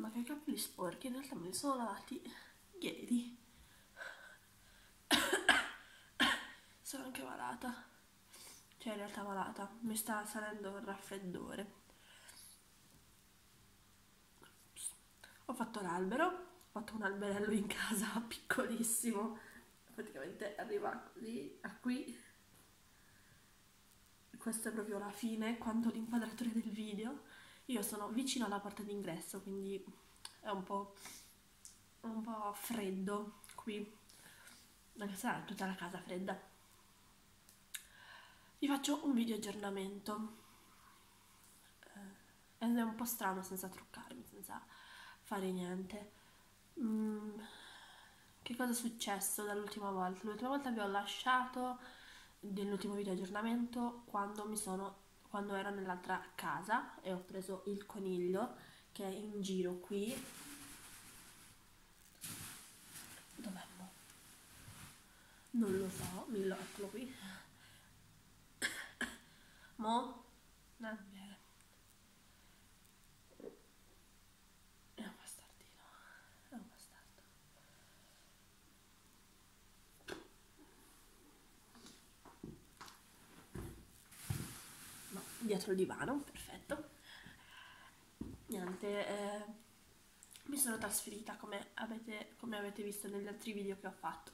ma che capelli sporchi, in realtà me li sono lavati ieri. sono anche malata. Cioè in realtà malata, mi sta salendo il raffreddore. Ho fatto l'albero, ho fatto un alberello in casa piccolissimo, praticamente arriva così a qui. Questa è proprio la fine, quanto l'inquadratura del video. Io sono vicino alla porta d'ingresso, quindi è un po', un po' freddo qui, anche se è tutta la casa fredda. Vi faccio un video aggiornamento eh, ed è un po' strano senza truccarmi, senza fare niente. Mm, che cosa è successo dall'ultima volta? L'ultima volta vi ho lasciato nell'ultimo video aggiornamento quando mi sono quando ero nell'altra casa e ho preso il coniglio che è in giro qui dov'è mo? non lo so, mi lo eccolo qui mo? non viene è un bastardino è un bastardo no, dietro il divano, perfetto. Niente eh, mi sono trasferita come avete, come avete visto negli altri video che ho fatto.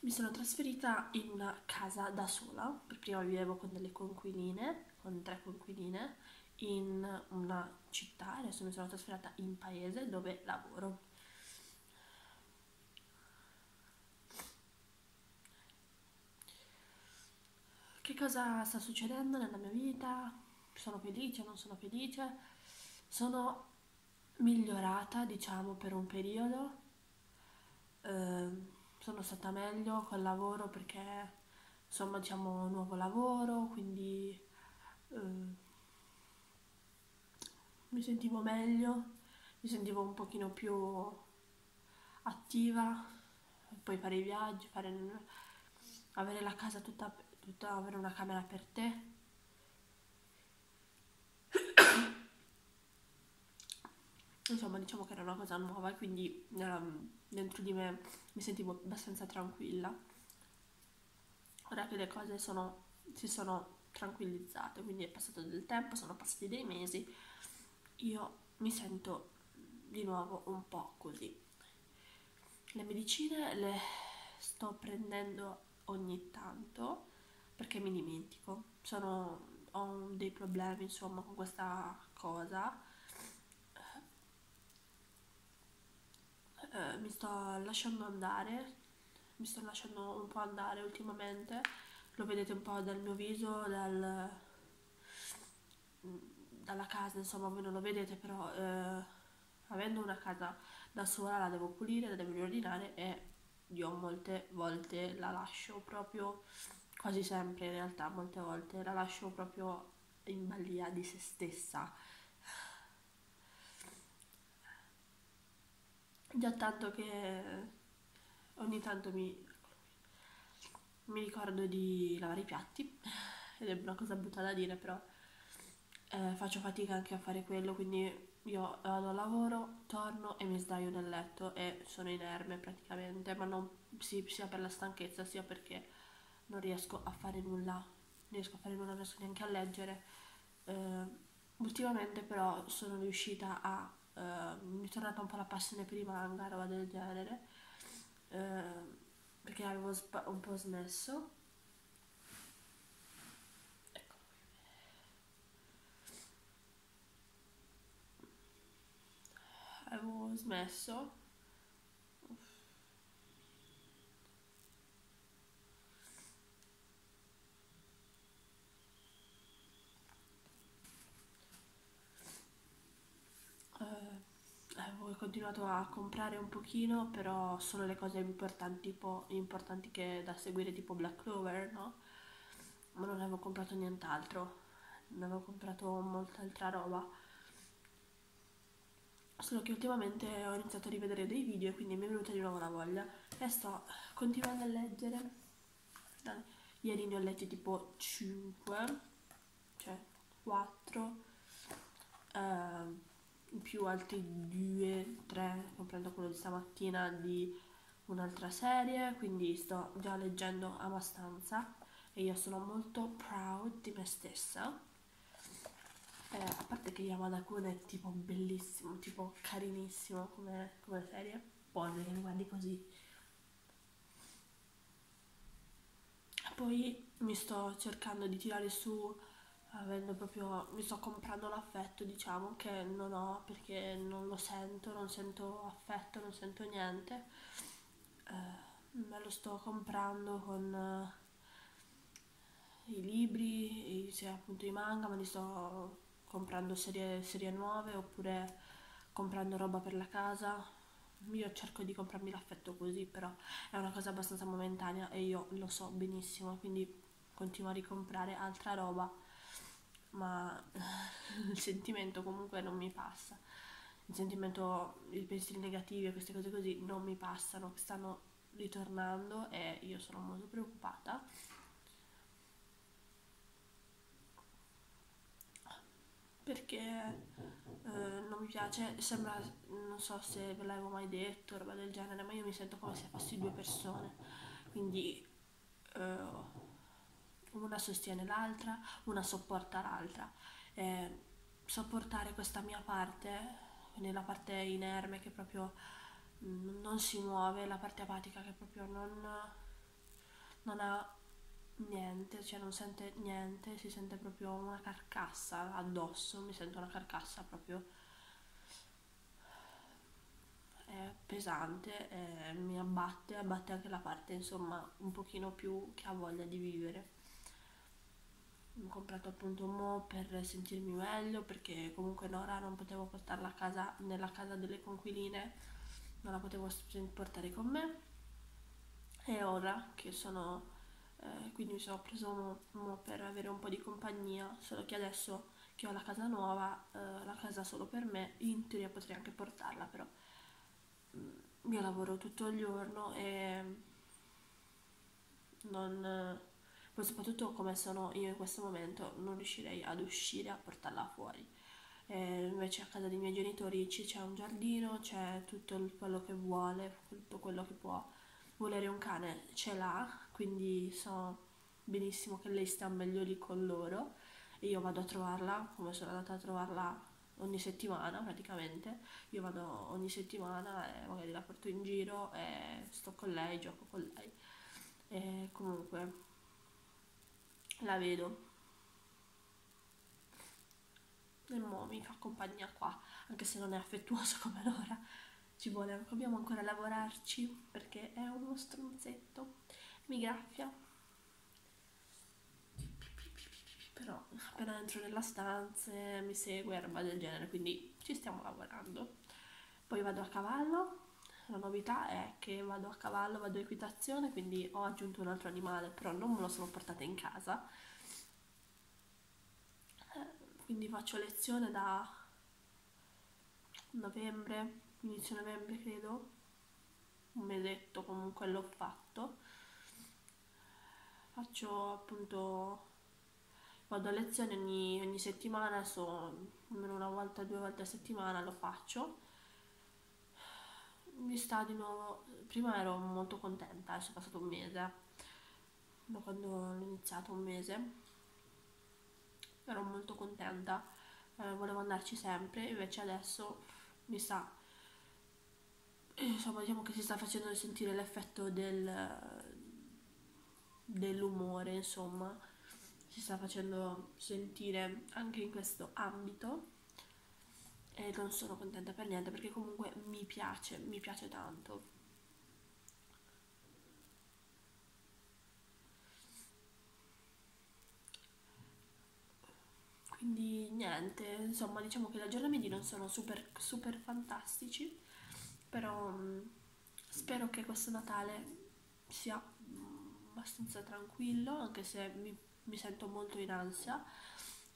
Mi sono trasferita in una casa da sola, per prima vivevo con delle conquiline, con tre conquiline, in una città, adesso mi sono trasferita in paese dove lavoro. Che cosa sta succedendo nella mia vita? Sono felice, non sono felice? Sono migliorata, diciamo, per un periodo. Eh, sono stata meglio col lavoro perché insomma diciamo nuovo lavoro, quindi eh, mi sentivo meglio, mi sentivo un pochino più attiva, poi fare i viaggi, fare, avere la casa tutta, tutta, avere una camera per te. Insomma, diciamo che era una cosa nuova, quindi um, dentro di me mi sentivo abbastanza tranquilla. Ora che le cose sono, si sono tranquillizzate, quindi è passato del tempo, sono passati dei mesi, io mi sento di nuovo un po' così. Le medicine le sto prendendo ogni tanto perché mi dimentico, sono, ho dei problemi insomma con questa cosa. Eh, mi sto lasciando andare, mi sto lasciando un po' andare ultimamente, lo vedete un po' dal mio viso, dal, dalla casa, insomma voi non lo vedete però eh, avendo una casa da sola la devo pulire, la devo riordinare e io molte volte la lascio proprio, quasi sempre in realtà, molte volte la lascio proprio in balia di se stessa. Già tanto che ogni tanto mi, mi ricordo di lavare i piatti, ed è una cosa brutta da dire, però eh, faccio fatica anche a fare quello, quindi io vado al lavoro, torno e mi sdraio nel letto e sono inerme praticamente, ma non sì, sia per la stanchezza sia perché non riesco a fare nulla, non riesco a fare nulla, non riesco neanche a leggere. Eh, ultimamente però sono riuscita a uh, mi è tornata un po' la passione per i manga, roba del genere, uh, perché avevo un po' smesso. Qui. Avevo smesso ho continuato a comprare un pochino, però solo le cose importanti, tipo, importanti che da seguire, tipo Black Clover, no? Ma non avevo comprato nient'altro, non avevo comprato molta altra roba. Solo che ultimamente ho iniziato a rivedere dei video e quindi mi è venuta di nuovo la voglia e sto continuando a leggere. Ieri ne ho letti tipo 5, cioè 4. Uh, più altri due, tre, comprendo quello di stamattina di un'altra serie, quindi sto già leggendo abbastanza e io sono molto proud di me stessa. Eh, a parte che Yamada Kun è tipo bellissimo, tipo carinissimo come, come serie, poi che guardi così. Poi mi sto cercando di tirare su avendo proprio, mi sto comprando l'affetto, diciamo, che non ho perché non lo sento, non sento affetto, non sento niente. Eh, me lo sto comprando con eh, i libri, i, sia appunto i manga, ma li sto comprando serie, serie nuove oppure comprando roba per la casa. Io cerco di comprarmi l'affetto così, però è una cosa abbastanza momentanea e io lo so benissimo, quindi continuo a ricomprare altra roba ma il sentimento comunque non mi passa. Il sentimento, i pensieri negativi e queste cose così non mi passano, stanno ritornando e io sono molto preoccupata. Perché eh, non mi piace, sembra, non so se ve l'avevo mai detto, roba del genere, ma io mi sento come se fossi due persone. Quindi eh, una sostiene l'altra, una sopporta l'altra. Eh, sopportare questa mia parte, quindi la parte inerme che proprio mm, non si muove, la parte apatica che proprio non, non ha niente, cioè non sente niente, si sente proprio una carcassa addosso, mi sento una carcassa proprio pesante, è, mi abbatte, abbatte anche la parte insomma un pochino più che ha voglia di vivere ho comprato appunto un mo per sentirmi meglio perché comunque Nora non potevo portarla a casa nella casa delle conquiline non la potevo portare con me. E ora che sono eh, quindi mi sono preso un mo per avere un po' di compagnia solo che adesso che ho la casa nuova eh, la casa solo per me in teoria potrei anche portarla però mm, io lavoro tutto il giorno e non poi soprattutto come sono io in questo momento non riuscirei ad uscire a portarla fuori. E invece a casa dei miei genitori c'è un giardino, c'è tutto quello che vuole, tutto quello che può volere un cane ce l'ha, quindi so benissimo che lei sta meglio lì con loro. Io vado a trovarla come sono andata a trovarla ogni settimana praticamente. Io vado ogni settimana e magari la porto in giro e sto con lei, gioco con lei. E comunque la vedo. E mo mi fa compagnia qua anche se non è affettuoso come Nora ci vuole, dobbiamo ancora lavorarci perché è uno stronzetto. Mi graffia. Però appena entro nella stanza mi segue e roba del genere quindi ci stiamo lavorando. Poi vado a cavallo la novità è che vado a cavallo, vado a equitazione, quindi ho aggiunto un altro animale, però non me lo sono portata in casa. Eh, quindi faccio lezione da novembre, inizio novembre credo, un mesetto comunque l'ho fatto. Faccio appunto, vado a lezione ogni, ogni settimana, so, almeno una volta, due volte a settimana lo faccio mi sta di nuovo. Prima ero molto contenta, adesso è passato un mese. Da quando ho iniziato un mese. Ero molto contenta. Eh, volevo andarci sempre, invece adesso mi sta. Insomma, diciamo che si sta facendo sentire l'effetto del dell'umore, insomma, si sta facendo sentire anche in questo ambito e non sono contenta per niente perché comunque mi piace, mi piace tanto. Quindi niente, insomma diciamo che gli aggiornamenti non sono super, super fantastici, però mm, spero che questo Natale sia mm, abbastanza tranquillo, anche se mi, mi sento molto in ansia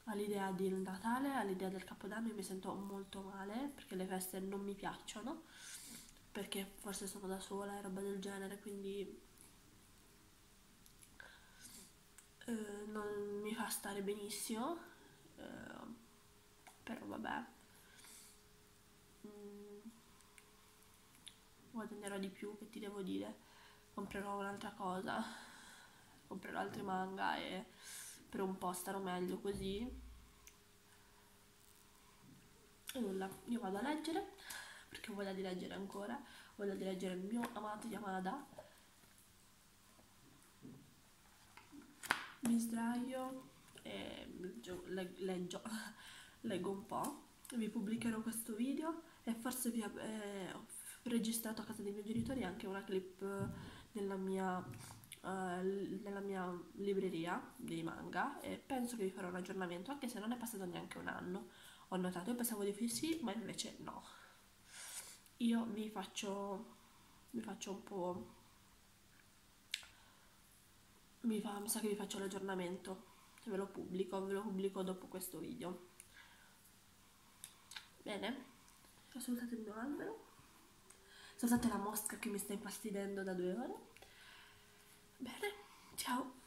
all'idea del Natale, all'idea del Capodanno mi sento molto male perché le feste non mi piacciono, perché forse sono da sola e roba del genere, quindi eh, non mi fa stare benissimo, eh, però vabbè. mm, guadagnerò di più, che ti devo dire, comprerò un'altra cosa, comprerò altri manga e per un po' starò meglio così. E nulla, io vado a leggere, perché ho voglia di leggere ancora, ho voglia di leggere il mio amato Yamada. Mi sdraio e leggio, leggio, leggo un po', vi pubblicherò questo video e forse vi eh, ho registrato a casa dei miei genitori anche una clip nella mia, uh, nella mia libreria dei manga e penso che vi farò un aggiornamento anche se non è passato neanche un anno. Ho notato, io pensavo di sì ma invece no. Io vi faccio vi faccio un po' mi, fa, mi sa che vi faccio l'aggiornamento ve lo pubblico, ve lo pubblico dopo questo video. Bene salutate il mio albero. Scusate la mosca che mi sta infastidendo da due ore Bene, ciao.